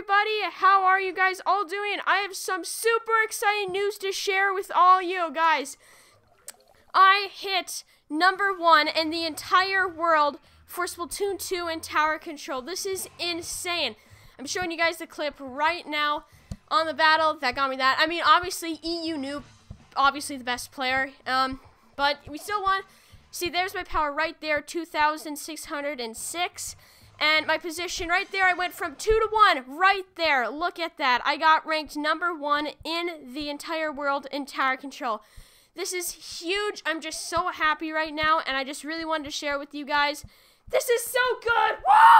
everybody? How are you guys all doing? I have some super exciting news to share with all you guys. I hit number one in the entire world for Splatoon 2 and tower control. This is insane. I'm showing you guys the clip right now on the battle that got me that. I mean, obviously, EU Noob, obviously the best player, um, but we still won. See, there's my power right there, 2,606. And my position right there, I went from 2 to 1 right there. Look at that. I got ranked number 1 in the entire world in tower control. This is huge. I'm just so happy right now, and I just really wanted to share with you guys. This is so good. Whoa, number 1!